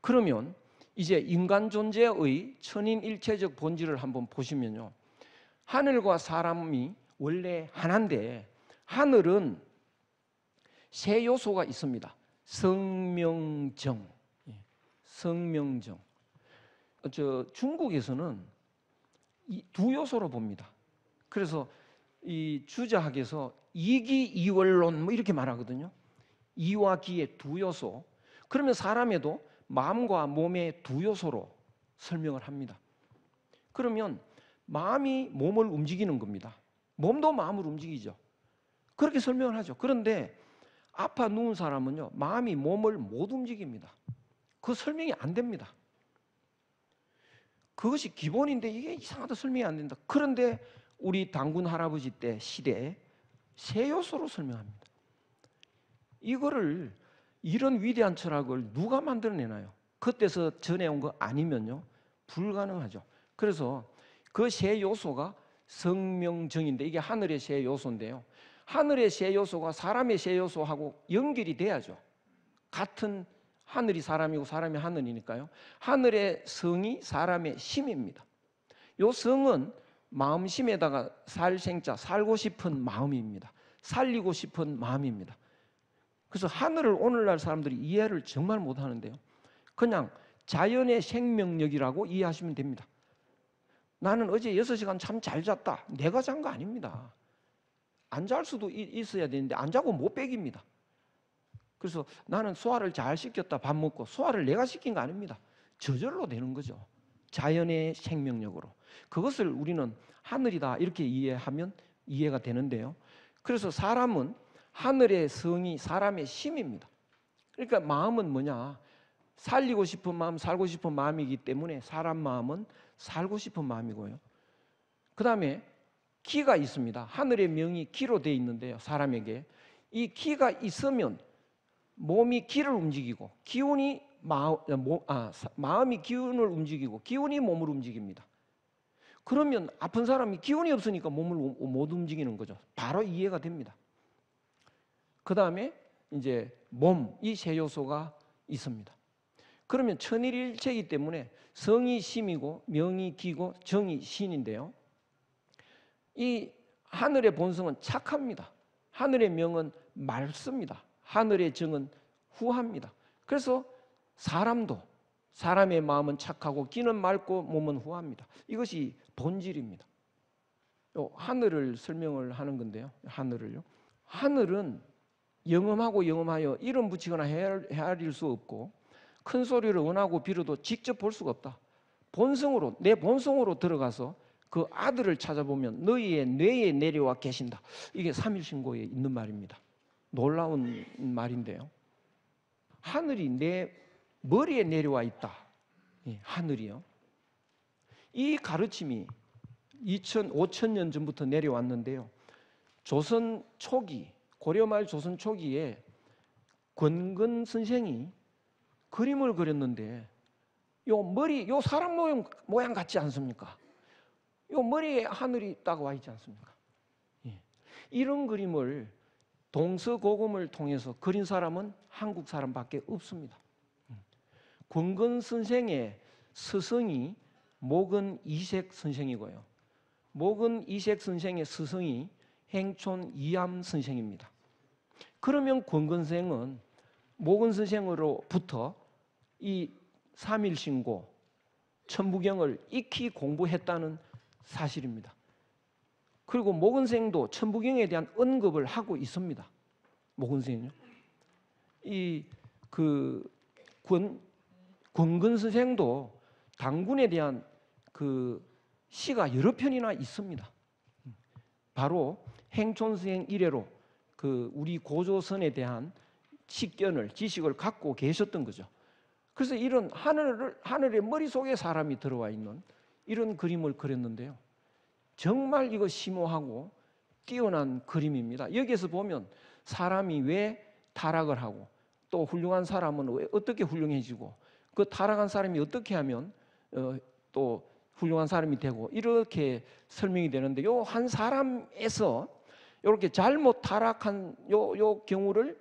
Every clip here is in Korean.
그러면 이제 인간 존재의 천인일체적 본질을 한번 보시면요. 하늘과 사람이 원래 하나인데 하늘은 세 요소가 있습니다. 성명정, 예, 성명정. 어, 저 중국에서는 이두 요소로 봅니다. 그래서 이 주자학에서 이기이월론 뭐 이렇게 말하거든요. 이와 기의 두 요소. 그러면 사람에도 마음과 몸의 두 요소로 설명을 합니다. 그러면 마음이 몸을 움직이는 겁니다. 몸도 마음을 움직이죠. 그렇게 설명을 하죠. 그런데 아파 누운 사람은요, 마음이 몸을 못 움직입니다. 그 설명이 안 됩니다. 그것이 기본인데 이게 이상하다 설명이 안 된다. 그런데 우리 당군 할아버지 때 시대에 세 요소로 설명합니다. 이거를 이런 위대한 철학을 누가 만들어내나요? 그때서 전해온 거 아니면요 불가능하죠. 그래서 그 세 요소가 성명정인데 이게 하늘의 세 요소인데요. 하늘의 세 요소가 사람의 세 요소하고 연결이 돼야죠. 같은 하늘이 사람이고 사람이 하늘이니까요. 하늘의 성이 사람의 심입니다. 요 성은 마음심에다가 살생자 살고 싶은 마음입니다. 살리고 싶은 마음입니다. 그래서 하늘을 오늘날 사람들이 이해를 정말 못 하는데요. 그냥 자연의 생명력이라고 이해하시면 됩니다. 나는 어제 6시간 참 잘 잤다. 내가 잔 거 아닙니다. 안 잘 수도 있어야 되는데 안 자고 못 빼깁니다. 그래서 나는 소화를 잘 시켰다 밥 먹고 소화를 내가 시킨 거 아닙니다. 저절로 되는 거죠. 자연의 생명력으로. 그것을 우리는 하늘이다 이렇게 이해하면 이해가 되는데요. 그래서 사람은 하늘의 성이 사람의 심입니다. 그러니까 마음은 뭐냐? 살리고 싶은 마음, 살고 싶은 마음이기 때문에 사람 마음은 살고 싶은 마음이고요. 그 다음에 기가 있습니다. 하늘의 명이 기로 되어 있는데요. 사람에게 이 기가 있으면 몸이 기를 움직이고 기운이 마음, 아, 마음이 기운을 움직이고 기운이 몸을 움직입니다. 그러면 아픈 사람이 기운이 없으니까 몸을 못 움직이는 거죠. 바로 이해가 됩니다. 그 다음에 이제 몸, 이 세 요소가 있습니다. 그러면 천일일체이기 때문에 성이 심이고 명이 기고 정이 신인데요. 이 하늘의 본성은 착합니다. 하늘의 명은 맑습니다. 하늘의 정은 후합니다. 그래서 사람도 사람의 마음은 착하고 기는 맑고 몸은 후합니다. 이것이 본질입니다. 하늘을 설명을 하는 건데요. 하늘을요. 하늘은 영험하고 영험하여 이름 붙이거나 헤아릴 수 없고 큰 소리를 원하고 빌어도 직접 볼 수가 없다. 본성으로 내 본성으로 들어가서 그 아들을 찾아보면 너희의 뇌에 내려와 계신다. 이게 삼일신고에 있는 말입니다. 놀라운 말인데요. 하늘이 내 머리에 내려와 있다. 예, 하늘이요. 이 가르침이 2천, 5천 년 전부터 내려왔는데요. 조선 초기, 고려 말 조선 초기에 권근 선생이 그림을 그렸는데 요 머리, 요 사람 모양, 모양 같지 않습니까? 요 머리에 하늘이 딱 와 있지 않습니까? 예. 이런 그림을 동서고금을 통해서 그린 사람은 한국 사람밖에 없습니다. 음. 권근 선생의 스승이 목은 이색 선생이고요. 목은 이색 선생의 스승이 행촌 이암 선생입니다. 그러면 권근생은 목은 선생으로부터 이 삼일신고 천부경을 익히 공부했다는 사실입니다. 그리고 모근생도 천부경에 대한 언급을 하고 있습니다. 모근생은요. 이그 권근 선생도 당군에 대한 그 시가 여러 편이나 있습니다. 바로 행촌수행 이래로 그 우리 고조선에 대한 식견을 지식을 갖고 계셨던 거죠. 그래서 이런 하늘을 하늘의 머릿속에 사람이 들어와 있는 이런 그림을 그렸는데요. 정말 이거 심오하고 뛰어난 그림입니다. 여기에서 보면 사람이 왜 타락을 하고 또 훌륭한 사람은 왜 어떻게 훌륭해지고 그 타락한 사람이 어떻게 하면 어, 또 훌륭한 사람이 되고 이렇게 설명이 되는데 요 한 사람에서 이렇게 잘못 타락한 요, 요 경우를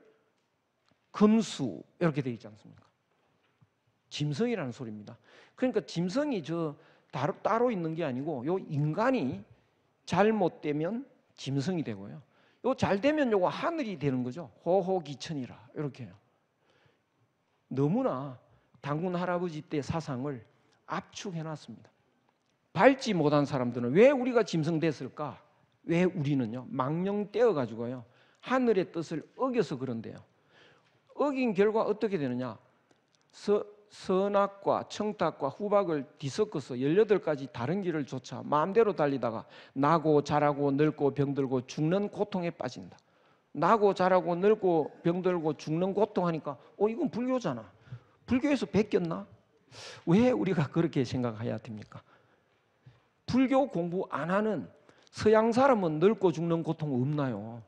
금수 이렇게 되어 있지 않습니까? 짐승이라는 소리입니다. 그러니까 짐승이 저 따로, 따로 있는 게 아니고 요 인간이 잘못되면 짐승이 되고요. 요 잘 되면 요거 하늘이 되는 거죠. 호호기천이라 이렇게 요. 너무나 당군 할아버지 때 사상을 압축해 놨습니다. 밟지 못한 사람들은 왜 우리가 짐승 됐을까? 왜 우리는요? 망령 떼어 가지고요. 하늘의 뜻을 어겨서 그런데요. 어긴 결과 어떻게 되느냐? 서, 선악과 청탁과 후박을 뒤섞어서 18가지 다른 길을 쫓아 마음대로 달리다가 나고 자라고 늙고 병들고 죽는 고통에 빠진다. 나고 자라고 늙고 병들고 죽는 고통하니까 어 이건 불교잖아. 불교에서 베꼈나? 왜 우리가 그렇게 생각해야 됩니까? 불교 공부 안 하는 서양 사람은 늙고 죽는 고통 없나요?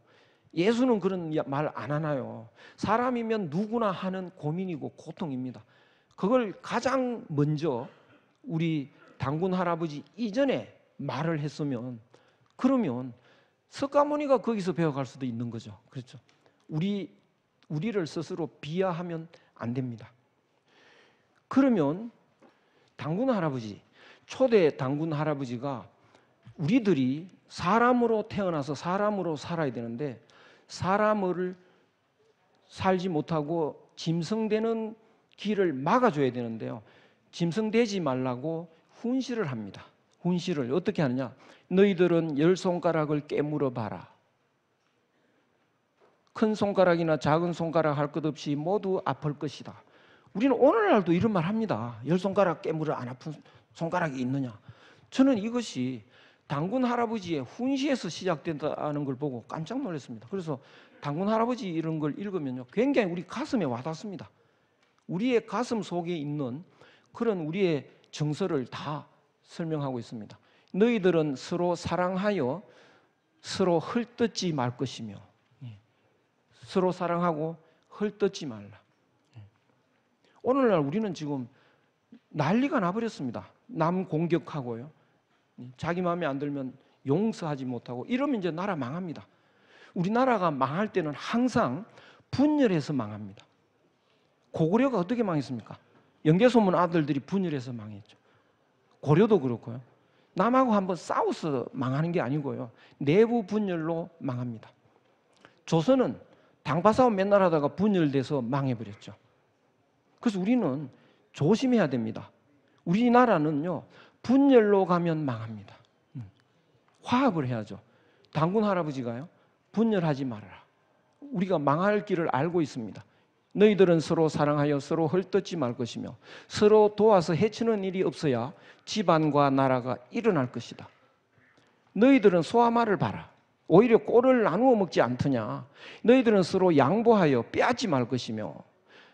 예수는 그런 말 안 하나요? 사람이면 누구나 하는 고민이고 고통입니다. 그걸 가장 먼저 우리 당군 할아버지 이전에 말을 했으면 그러면 석가모니가 거기서 배워갈 수도 있는 거죠. 그렇죠? 우리 우리를 스스로 비하하면 안 됩니다. 그러면 당군 할아버지 초대 당군 할아버지가 우리들이 사람으로 태어나서 사람으로 살아야 되는데 사람을 살지 못하고 짐승되는 길을 막아줘야 되는데요. 짐승되지 말라고 훈시를 합니다. 훈시를 어떻게 하느냐? 너희들은 열 손가락을 깨물어 봐라. 큰 손가락이나 작은 손가락 할 것 없이 모두 아플 것이다. 우리는 오늘날도 이런 말 합니다. 열 손가락 깨물어 안 아픈 손가락이 있느냐? 저는 이것이 당군 할아버지의 훈시에서 시작된다는 걸 보고 깜짝 놀랐습니다. 그래서 당군 할아버지 이런 걸 읽으면요, 굉장히 우리 가슴에 와닿습니다. 우리의 가슴 속에 있는 그런 우리의 정서를 다 설명하고 있습니다. 너희들은 서로 사랑하여 서로 헐뜯지 말 것이며 예. 서로 사랑하고 헐뜯지 말라. 예. 오늘날 우리는 지금 난리가 나버렸습니다. 남 공격하고요. 예. 자기 마음에 안 들면 용서하지 못하고 이러면 이제 나라 망합니다. 우리나라가 망할 때는 항상 분열해서 망합니다. 고구려가 어떻게 망했습니까? 영계소문 아들들이 분열해서 망했죠. 고려도 그렇고요. 남하고 한번 싸워서 망하는 게 아니고요. 내부 분열로 망합니다. 조선은 당파 싸움 맨날 하다가 분열돼서 망해버렸죠. 그래서 우리는 조심해야 됩니다. 우리나라는요, 분열로 가면 망합니다. 음. 화합을 해야죠. 당군 할아버지가요, 분열하지 말아라. 우리가 망할 길을 알고 있습니다. 너희들은 서로 사랑하여 서로 헐뜯지 말 것이며 서로 도와서 해치는 일이 없어야 집안과 나라가 일어날 것이다. 너희들은 소아마를 봐라. 오히려 꼴을 나누어 먹지 않더냐. 너희들은 서로 양보하여 빼앗지 말 것이며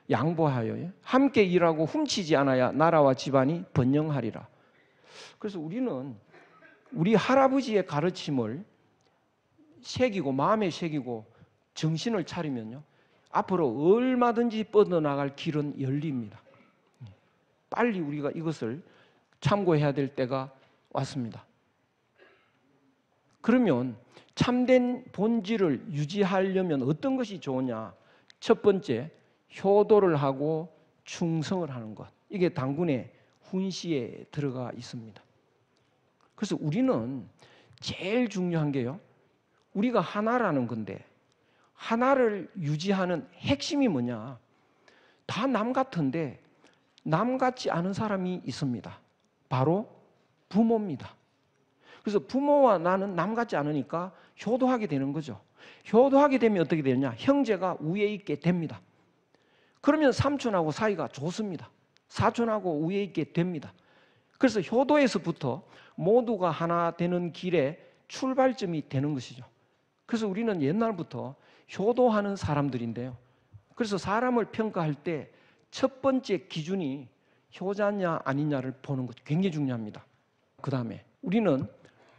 양보하여 함께 일하고 훔치지 않아야 나라와 집안이 번영하리라. 그래서 우리는 우리 할아버지의 가르침을 새기고 마음에 새기고 정신을 차리면요. 앞으로 얼마든지 뻗어나갈 길은 열립니다. 빨리 우리가 이것을 참고해야 될 때가 왔습니다. 그러면 참된 본질을 유지하려면 어떤 것이 좋으냐? 첫 번째, 효도를 하고 충성을 하는 것. 이게 당군의 훈시에 들어가 있습니다. 그래서 우리는 제일 중요한 게요. 우리가 하나라는 건데 하나를 유지하는 핵심이 뭐냐? 다 남 같은데 남 같지 않은 사람이 있습니다. 바로 부모입니다. 그래서 부모와 나는 남 같지 않으니까 효도하게 되는 거죠. 효도하게 되면 어떻게 되느냐? 형제가 위에 있게 됩니다. 그러면 삼촌하고 사이가 좋습니다. 사촌하고 위에 있게 됩니다. 그래서 효도에서부터 모두가 하나 되는 길에 출발점이 되는 것이죠. 그래서 우리는 옛날부터 효도하는 사람들인데요. 그래서 사람을 평가할 때 첫 번째 기준이 효자냐 아니냐를 보는 것 굉장히 중요합니다. 그 다음에 우리는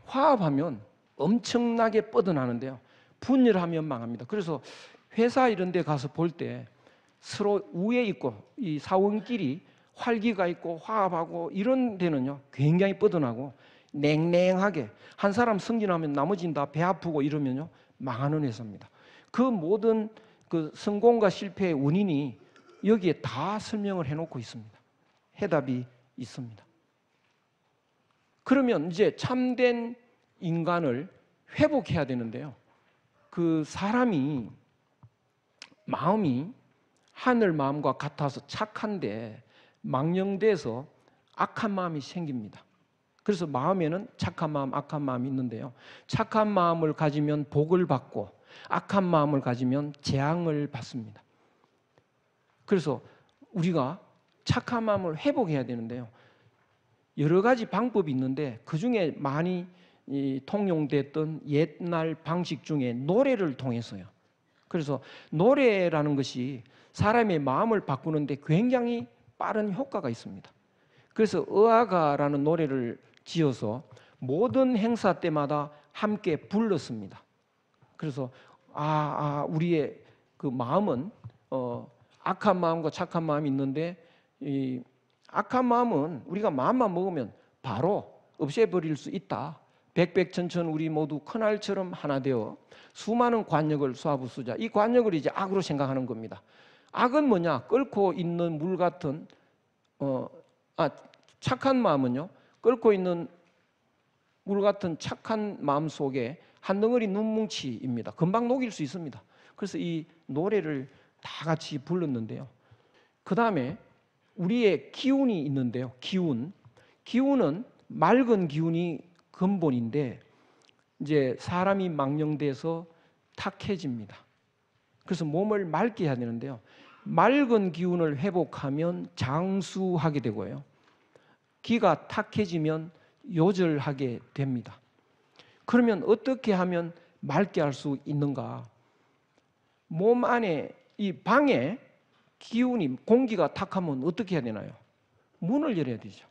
화합하면 엄청나게 뻗어나는데요. 분열하면 망합니다. 그래서 회사 이런 데 가서 볼 때 서로 우에 있고 이 사원끼리 활기가 있고 화합하고 이런 데는요 굉장히 뻗어나고 냉랭하게 한 사람 승진하면 나머지는 다 배 아프고 이러면요 망하는 회사입니다. 그 모든 그 성공과 실패의 원인이 여기에 다 설명을 해놓고 있습니다. 해답이 있습니다. 그러면 이제 참된 인간을 회복해야 되는데요. 그 사람이 마음이 하늘 마음과 같아서 착한데 망령돼서 악한 마음이 생깁니다. 그래서 마음에는 착한 마음, 악한 마음이 있는데요. 착한 마음을 가지면 복을 받고 악한 마음을 가지면 재앙을 받습니다. 그래서 우리가 착한 마음을 회복해야 되는데요. 여러 가지 방법이 있는데 그 중에 많이 통용됐던 옛날 방식 중에 노래를 통해서요. 그래서 노래라는 것이 사람의 마음을 바꾸는데 굉장히 빠른 효과가 있습니다. 그래서 의아가라는 노래를 지어서 모든 행사 때마다 함께 불렀습니다. 그래서 아, 아 우리의 그 마음은 어, 악한 마음과 착한 마음이 있는데 이 악한 마음은 우리가 마음만 먹으면 바로 없애버릴 수 있다. 백백천천 우리 모두 큰알처럼 하나 되어 수많은 관역을 수하부수자 이 관역을 이제 악으로 생각하는 겁니다. 악은 뭐냐? 끓고 있는 물 같은 어, 아 착한 마음은요. 끓고 있는 물 같은 착한 마음 속에 한 덩어리 눈뭉치입니다. 금방 녹일 수 있습니다. 그래서 이 노래를 다 같이 불렀는데요. 그 다음에 우리의 기운이 있는데요. 기운. 기운은 맑은 기운이 근본인데 이제 사람이 망령돼서 탁해집니다. 그래서 몸을 맑게 해야 되는데요. 맑은 기운을 회복하면 장수하게 되고요. 기가 탁해지면 요절하게 됩니다. 그러면 어떻게 하면 맑게 할 수 있는가? 몸 안에 이 방에 기운이 공기가 탁하면 어떻게 해야 되나요? 문을 열어야 되죠.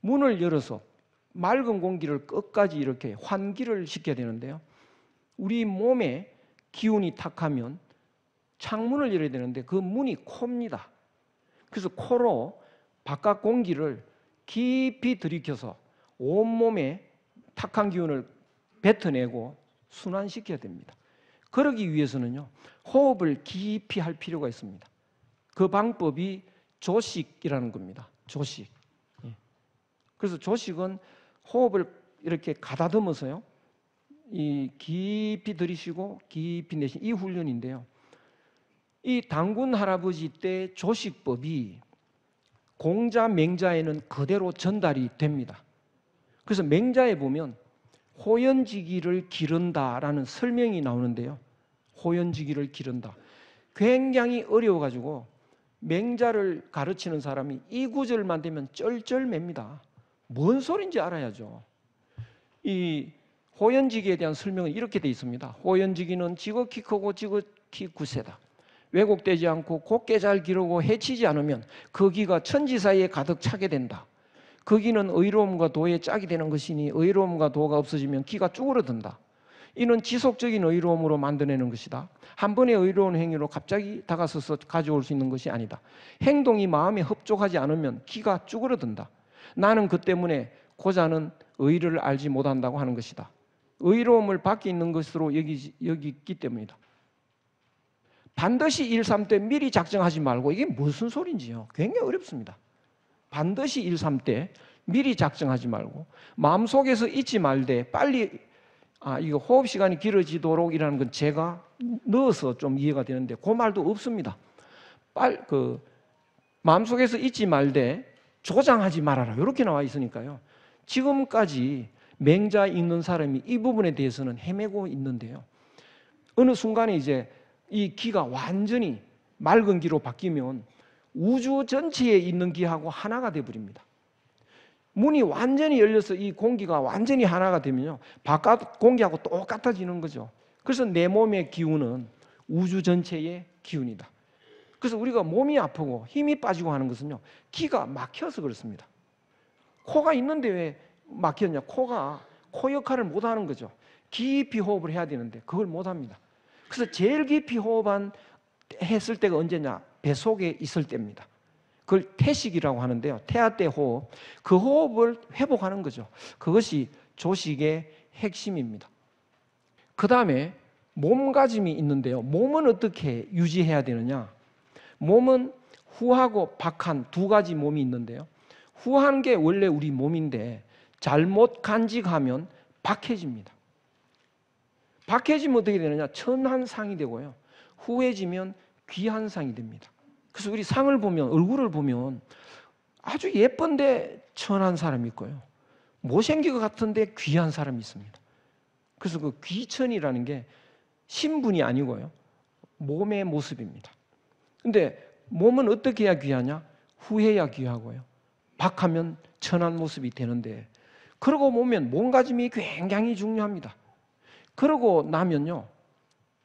문을 열어서 맑은 공기를 끝까지 이렇게 환기를 시켜야 되는데요. 우리 몸에 기운이 탁하면 창문을 열어야 되는데 그 문이 코입니다. 그래서 코로 바깥 공기를 깊이 들이켜서 온몸에 탁한 기운을 뱉어내고 순환시켜야 됩니다. 그러기 위해서는요, 호흡을 깊이 할 필요가 있습니다. 그 방법이 조식이라는 겁니다. 조식. 예. 그래서 조식은 호흡을 이렇게 가다듬어서요, 이 깊이 들이쉬고 깊이 내쉬 이 훈련인데요. 이 당군 할아버지 때 조식법이 공자 맹자에는 그대로 전달이 됩니다. 그래서 맹자에 보면 호연지기를 기른다라는 설명이 나오는데요. 호연지기를 기른다. 굉장히 어려워가지고 맹자를 가르치는 사람이 이 구절만 되면 쩔쩔맵니다. 뭔 소린지 알아야죠. 이 호연지기에 대한 설명은 이렇게 돼 있습니다. 호연지기는 지극히 크고 지극히 구세다. 왜곡되지 않고 곱게 잘 기르고 해치지 않으면 그 기가 천지 사이에 가득 차게 된다. 그 기는 의로움과 도의 짝이 되는 것이니 의로움과 도가 없어지면 기가 쭈그러든다. 이는 지속적인 의로움으로 만들어내는 것이다. 한 번의 의로운 행위로 갑자기 다가서서 가져올 수 있는 것이 아니다. 행동이 마음에 흡족하지 않으면 기가 쭈그러든다. 나는 그 때문에 고자는 의를 알지 못한다고 하는 것이다. 의로움을 밖에 있는 것으로 여기, 여기기 때문이다. 반드시 1, 3때 미리 작정하지 말고 이게 무슨 소린지요? 굉장히 어렵습니다. 반드시 1, 3때 미리 작정하지 말고 마음속에서 잊지 말되 빨리 아 이거 호흡 시간이 길어지도록이라는 건 제가 넣어서 좀 이해가 되는데 그 말도 없습니다. 빨 그 마음속에서 잊지 말되 조장하지 말아라 이렇게 나와 있으니까요. 지금까지 맹자 읽는 사람이 이 부분에 대해서는 헤매고 있는데요. 어느 순간에 이제 이 기가 완전히 맑은 기로 바뀌면 우주 전체에 있는 기하고 하나가 되어 버립니다. 문이 완전히 열려서 이 공기가 완전히 하나가 되면요. 바깥 공기하고 똑같아지는 거죠. 그래서 내 몸의 기운은 우주 전체의 기운이다. 그래서 우리가 몸이 아프고 힘이 빠지고 하는 것은요. 기가 막혀서 그렇습니다. 코가 있는데 왜 막혔냐? 코가 코 역할을 못 하는 거죠. 깊이 호흡을 해야 되는데 그걸 못 합니다. 그래서 제일 깊이 호흡한 했을 때가 언제냐? 배 속에 있을 때입니다. 그걸 태식이라고 하는데요. 태아 때 호흡. 그 호흡을 회복하는 거죠. 그것이 조식의 핵심입니다. 그 다음에 몸가짐이 있는데요. 몸은 어떻게 유지해야 되느냐? 몸은 후하고 박한 두 가지 몸이 있는데요. 후한 게 원래 우리 몸인데 잘못 간직하면 박해집니다. 박해지면 어떻게 되느냐? 천한 상이 되고요. 후해지면 귀한 상이 됩니다. 그래서 우리 상을 보면 얼굴을 보면 아주 예쁜데 천한 사람이 있고요. 못생긴 것 같은데 귀한 사람이 있습니다. 그래서 그 귀천이라는 게 신분이 아니고요. 몸의 모습입니다. 근데 몸은 어떻게 해야 귀하냐? 후해야 귀하고요. 박하면 천한 모습이 되는데 그러고 보면 몸가짐이 굉장히 중요합니다. 그러고 나면요.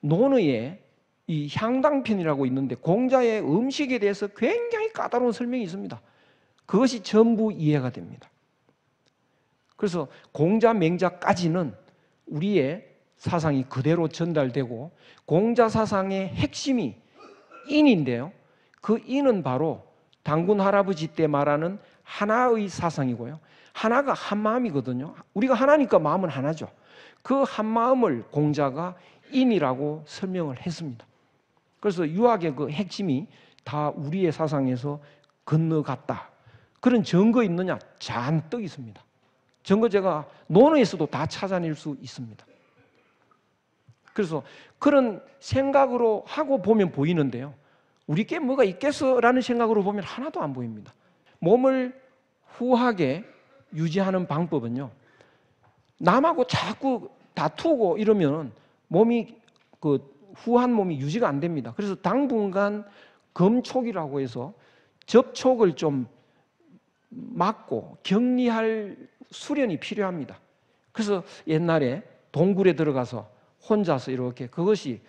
논의에 이 향당편이라고 있는데 공자의 음식에 대해서 굉장히 까다로운 설명이 있습니다. 그것이 전부 이해가 됩니다. 그래서 공자 맹자까지는 우리의 사상이 그대로 전달되고 공자 사상의 핵심이 인인데요. 그 인은 바로 당군 할아버지 때 말하는 하나의 사상이고요. 하나가 한 마음이거든요. 우리가 하나니까 마음은 하나죠. 그 한 마음을 공자가 인이라고 설명을 했습니다. 그래서 유학의 그 핵심이 다 우리의 사상에서 건너갔다. 그런 증거 있느냐? 잔뜩 있습니다. 증거 제가 논어에서도 다 찾아낼 수 있습니다. 그래서 그런 생각으로 하고 보면 보이는데요. 우리께 뭐가 있겠어라는 생각으로 보면 하나도 안 보입니다. 몸을 후하게 유지하는 방법은요. 남하고 자꾸 다투고 이러면 몸이 그 후한 몸이 유지가 안 됩니다. 그래서 당분간 검촉이라고 해서 접촉을 좀 막고 격리할 수련이 필요합니다. 그래서 옛날에 동굴에 들어가서 혼자서 이렇게 그것이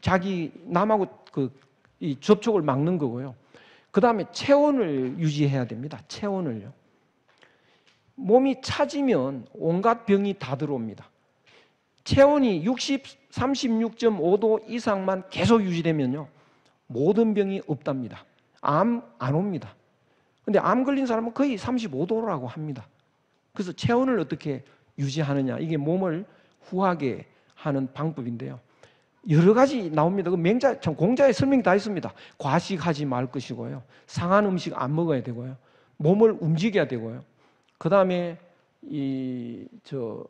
자기 남하고 그 이 접촉을 막는 거고요. 그 다음에 체온을 유지해야 됩니다. 체온을요. 몸이 차지면 온갖 병이 다 들어옵니다. 체온이 60, 36.5도 이상만 계속 유지되면요. 모든 병이 없답니다. 암 안 옵니다. 근데 암 걸린 사람은 거의 35도라고 합니다. 그래서 체온을 어떻게 유지하느냐. 이게 몸을 후하게 하는 방법인데요. 여러 가지 나옵니다. 그 맹자, 참 공자의 설명이 다 있습니다. 과식하지 말 것이고요. 상한 음식 안 먹어야 되고요. 몸을 움직여야 되고요. 그 다음에 이, 저,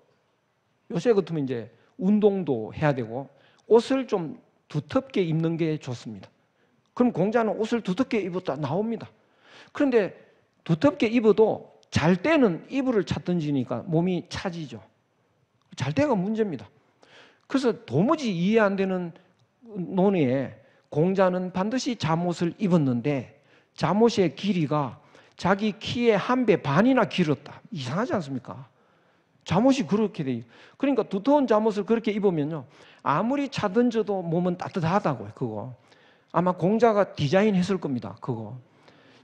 요새 같으면 이제 운동도 해야 되고 옷을 좀 두텁게 입는 게 좋습니다. 그럼 공자는 옷을 두텁게 입었다 나옵니다. 그런데 두텁게 입어도 잘 때는 이불을 찾던지니까 몸이 차지죠. 잘 때가 문제입니다. 그래서 도무지 이해 안 되는 논의에 공자는 반드시 잠옷을 입었는데 잠옷의 길이가 자기 키의 한 배 반이나 길었다. 이상하지 않습니까? 잠옷이 그렇게 돼. 그러니까 두터운 잠옷을 그렇게 입으면요. 아무리 차던져도 몸은 따뜻하다고요. 그거. 아마 공자가 디자인했을 겁니다. 그거.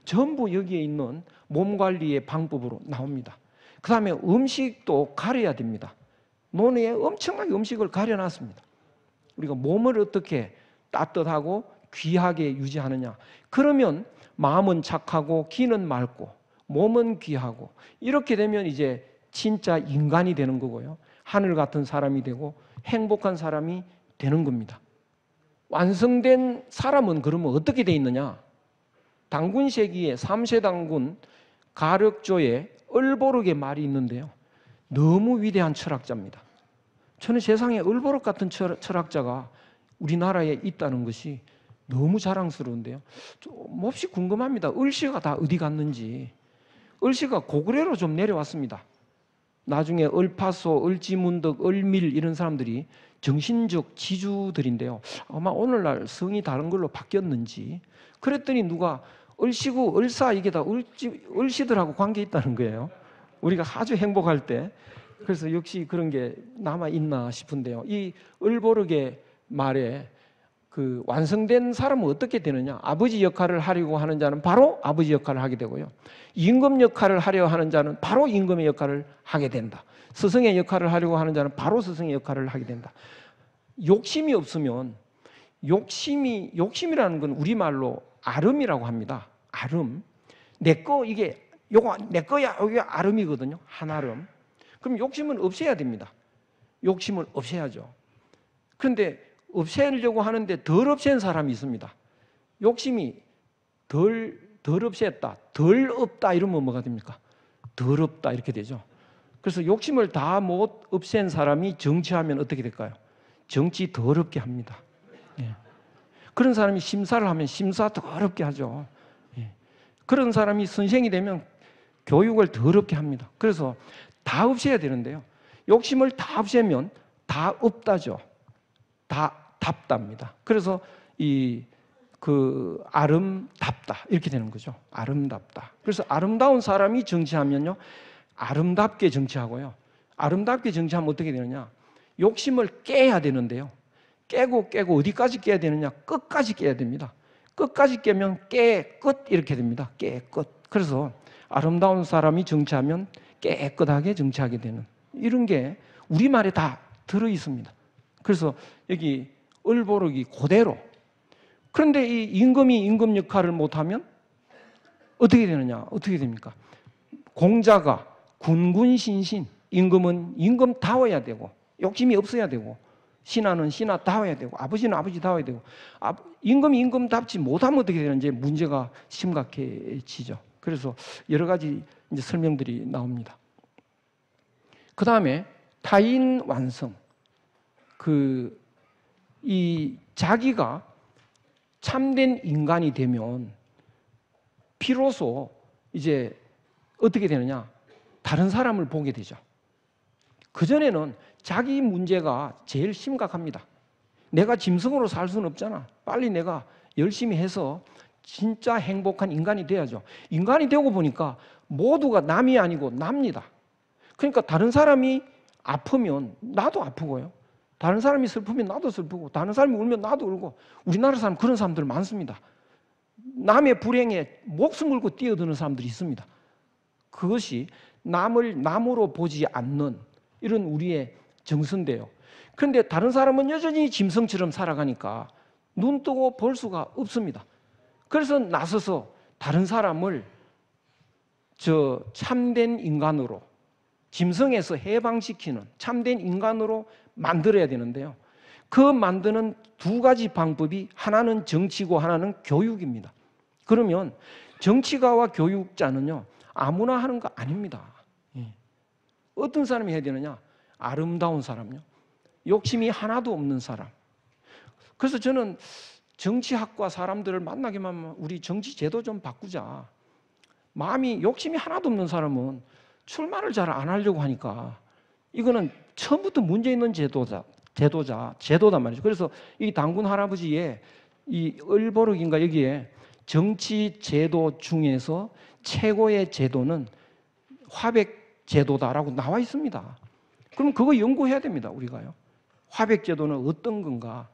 전부 여기에 있는 몸 관리의 방법으로 나옵니다. 그 다음에 음식도 가려야 됩니다. 논에 엄청나게 음식을 가려놨습니다. 우리가 몸을 어떻게 따뜻하고 귀하게 유지하느냐. 그러면 마음은 착하고 기는 맑고 몸은 귀하고 이렇게 되면 이제 진짜 인간이 되는 거고요. 하늘 같은 사람이 되고 행복한 사람이 되는 겁니다. 완성된 사람은 그러면 어떻게 돼 있느냐? 당군 세기에 3세 당군 가력조의 얼보르의 말이 있는데요. 너무 위대한 철학자입니다. 저는 세상에 얼보륵 같은 철 학자가 우리나라에 있다는 것이 너무 자랑스러운데요. 몹시 궁금합니다. 을씨가 다 어디 갔는지. 을씨가 고구려로 좀 내려왔습니다. 나중에 을파소, 을지문덕, 을밀 이런 사람들이 정신적 지주들인데요. 아마 오늘날 성이 다른 걸로 바뀌었는지 그랬더니 누가 을시구, 을사 이게 다 을지, 을시들하고 관계 있다는 거예요. 우리가 아주 행복할 때 그래서 역시 그런 게 남아 있나 싶은데요. 이 을보르의 말에 그 완성된 사람은 어떻게 되느냐? 아버지 역할을 하려고 하는 자는 바로 아버지 역할을 하게 되고요. 임금 역할을 하려 하는 자는 바로 임금의 역할을 하게 된다. 스승의 역할을 하려고 하는 자는 바로 스승의 역할을 하게 된다. 욕심이 없으면 욕심이 욕심이라는 건 우리말로 아름이라고 합니다. 아름. 내 거 이게 요거 내 거야. 이게 아름이거든요. 한아름. 그럼 욕심은 없애야 됩니다. 욕심을 없애야죠. 그런데 없애려고 하는데 덜 없앤 사람이 있습니다. 욕심이 덜, 덜 없앴다, 덜 없다 이러면 뭐가 됩니까? 덜 없다 이렇게 되죠. 그래서 욕심을 다 못 없앤 사람이 정치하면 어떻게 될까요? 정치 더럽게 합니다. 예. 그런 사람이 심사를 하면 심사 더럽게 하죠. 예. 그런 사람이 선생이 되면 교육을 더럽게 합니다. 그래서 다 없애야 되는데요. 욕심을 다 없애면 다 없다죠. 다 답답니다. 그래서 이 그 아름답다 이렇게 되는 거죠. 아름답다. 그래서 아름다운 사람이 정치하면요. 아름답게 정치하고요. 아름답게 정치하면 어떻게 되느냐? 욕심을 깨야 되는데요. 깨고 깨고 어디까지 깨야 되느냐? 끝까지 깨야 됩니다. 끝까지 깨면 깨끝 이렇게 됩니다. 깨 끝. 그래서 아름다운 사람이 정치하면 깨끗하게 정치하게 되는 이런 게 우리말에 다 들어 있습니다. 그래서 여기 을보르기 그대로 그런데 이 임금이 임금 역할을 못하면 어떻게 되느냐? 어떻게 됩니까? 공자가 군군신신 임금은 임금다워야 되고 욕심이 없어야 되고 신하는 신하다워야 되고 아버지는 아버지다워야 되고 아, 임금이 임금답지 못하면 어떻게 되는지 문제가 심각해지죠. 그래서 여러 가지 이제 설명들이 나옵니다. 그 다음에 타인 완성. 그 이 자기가 참된 인간이 되면 비로소 이제 어떻게 되느냐? 다른 사람을 보게 되죠. 그전에는 자기 문제가 제일 심각합니다. 내가 짐승으로 살 수는 없잖아. 빨리 내가 열심히 해서 진짜 행복한 인간이 돼야죠. 인간이 되고 보니까 모두가 남이 아니고 납니다. 그러니까 다른 사람이 아프면 나도 아프고요. 다른 사람이 슬프면 나도 슬프고, 다른 사람이 울면 나도 울고, 우리나라 사람 그런 사람들 많습니다. 남의 불행에 목숨 걸고 뛰어드는 사람들이 있습니다. 그것이 남을 남으로 보지 않는 이런 우리의 정서인데요. 그런데 다른 사람은 여전히 짐승처럼 살아가니까 눈 뜨고 볼 수가 없습니다. 그래서 나서서 다른 사람을 저 참된 인간으로 짐승에서 해방시키는 참된 인간으로 만들어야 되는데요. 그 만드는 두 가지 방법이 하나는 정치고 하나는 교육입니다. 그러면 정치가와 교육자는요 아무나 하는 거 아닙니다. 예. 어떤 사람이 해야 되느냐? 아름다운 사람요. 욕심이 하나도 없는 사람. 그래서 저는 정치학과 사람들을 만나기만 하면 우리 정치 제도 좀 바꾸자. 마음이 욕심이 하나도 없는 사람은 출마를 잘 안 하려고 하니까 이거는 처음부터 문제 있는 제도자, 제도자, 제도단 말이죠. 그래서 이 당군 할아버지의 이 을보륵인가 여기에 정치 제도 중에서 최고의 제도는 화백 제도다라고 나와 있습니다. 그럼 그거 연구해야 됩니다, 우리가요. 화백 제도는 어떤 건가?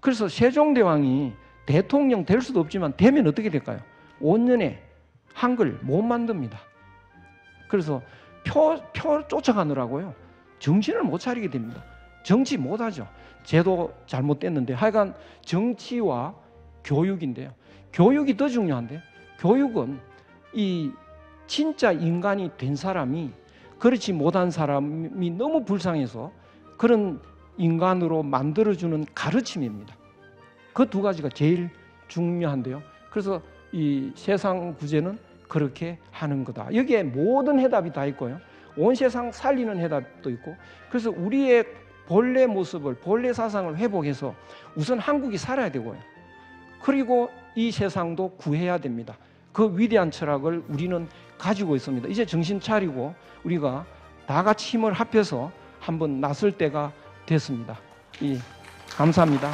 그래서 세종대왕이 대통령 될 수도 없지만 되면 어떻게 될까요? 5년에 한글 못 만듭니다. 그래서 표, 표 쫓아가느라고요. 정신을 못 차리게 됩니다. 정치 못하죠. 제도 잘못됐는데 하여간 정치와 교육인데요. 교육이 더 중요한데 교육은 이 진짜 인간이 된 사람이 그렇지 못한 사람이 너무 불쌍해서 그런 인간으로 만들어주는 가르침입니다. 그 두 가지가 제일 중요한데요. 그래서 이 세상 구제는 그렇게 하는 거다. 여기에 모든 해답이 다 있고요. 온 세상 살리는 해답도 있고. 그래서 우리의 본래 모습을, 본래 사상을 회복해서 우선 한국이 살아야 되고요. 그리고 이 세상도 구해야 됩니다. 그 위대한 철학을 우리는 가지고 있습니다. 이제 정신 차리고 우리가 다 같이 힘을 합해서 한번 나설 때가 됐습니다. 이 감사합니다.